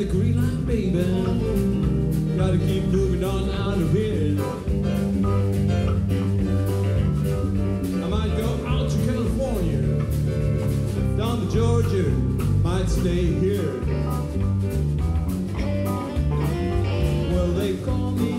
the green light, baby. Gotta keep moving on out of here. I might go out to California, down to Georgia, might stay here. Well, they call me